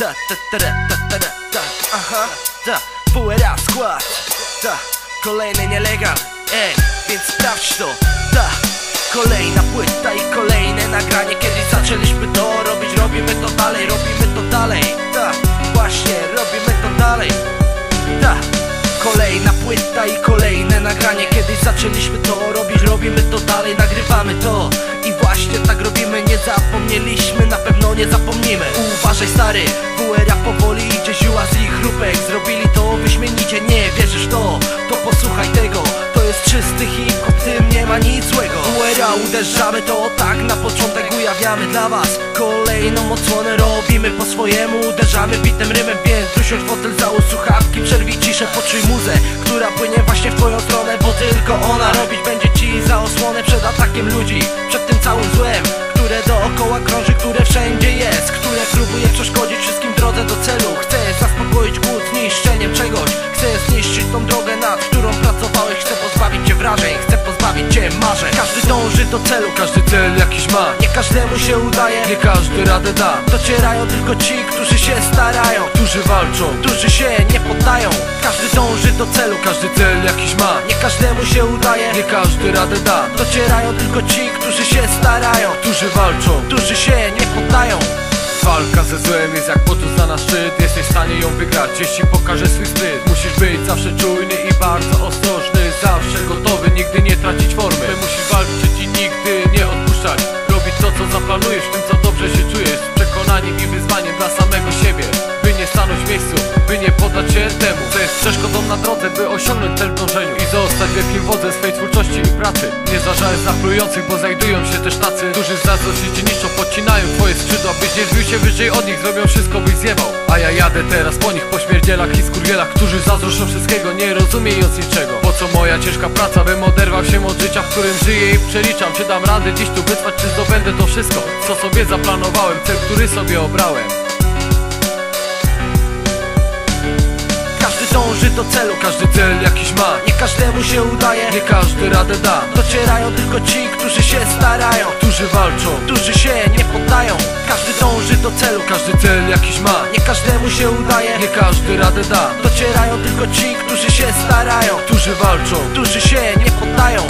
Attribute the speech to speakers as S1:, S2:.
S1: Ta, ta, ta, ta, ta, ta, ta, aha, ta, WRA skład, ta, kolejny nielegal, ej, więc sprawdź to, ta, kolejna płyta i kolejne nagranie, kiedyś zaczęliśmy to robić, robimy to dalej, robimy to dalej, ta, właśnie, robimy to dalej, ta, kolejna płyta i kolejne nagranie, kiedyś zaczęliśmy to robić, robimy to dalej, nagrywamy to właśnie tak robimy, nie zapomnieliśmy, na pewno nie zapomnimy. Uważaj stary, WRA powoli idzie ziła z ich chrupek. Zrobili to wyśmienicie, nie wierzysz to, to posłuchaj tego To jest czysty hip-hop, tym nie ma nic złego. WRA uderzamy to tak, na początek ujawniamy dla was Kolejną odsłonę. Robimy po swojemu Uderzamy bitem, rymem, więc usiądź fotel, załóż słuchawki Przerwij ciszę, poczuj muzę, która płynie właśnie w twoją stronę Bo tylko ona robić będzie ci za osłonę przed atakiem ludzi pracowałeś Chce pozbawić cię wrażeń, chce pozbawić cię marzeń. Każdy dąży do celu,
S2: Każdy cel jakiś ma,
S1: nie każdemu się udaje
S2: nie każdy radę da.
S1: Docierają tylko ci, którzy się starają
S2: Którzy walczą,
S1: Którzy się nie poddają. Każdy dąży do celu
S2: każdy cel jakiś ma.
S1: Nie każdemu się udaje
S2: Nie każdy radę da.
S1: Docierają tylko ci, którzy się starają
S2: Którzy walczą
S1: Którzy się nie poddają.
S2: Walka ze złem jest jak podróż na szczyt. Jesteś w stanie ją wygrać, jeśli pokaże swój spryt Musisz być zawsze czujny tracić formy Musisz walczyć i nigdy nie odpuszczać. Robić to co zaplanujesz, w tym co dobrze się czujesz. Z przekonaniem i wyzwaniem dla samego siebie. By nie stanąć w miejscu, by nie poddać się temu. Co jest przeszkodą na drodze, by osiągnąć cel w dążeniu. I zostać wielkim wodzem swej twórczości i pracy. Nie zważając na plujących, bo znajdują się też tacy Którzy z zazdrości ci niszczą, podcinają skrzydła Byś nie zbił się wyżej od nich, zrobią wszystko byś zjebał. A ja jadę teraz po nich, po śmierdzielach i skurwielach Którzy zazdroszczą wszystkiego, nie rozumiejąc niczego. Po co moja ciężka praca, bym oderwał się od życia, w którym żyję i przeliczam Czy dam radę dziś tu wytrwać, czy zdobędę to wszystko Co sobie zaplanowałem, cel, który sobie obrałem.
S1: Każdy dąży do celu
S2: Każdy cel jakiś ma,
S1: Nie każdemu się udaje.
S2: Nie każdy radę da.
S1: Docierają tylko ci, którzy się starają.
S2: Którzy walczą,
S1: Którzy się celu
S2: każdy cel jakiś ma.
S1: Nie każdemu się udaje.
S2: Nie każdy radę da.
S1: Docierają tylko ci, którzy się starają.
S2: Którzy walczą,
S1: Którzy się nie poddają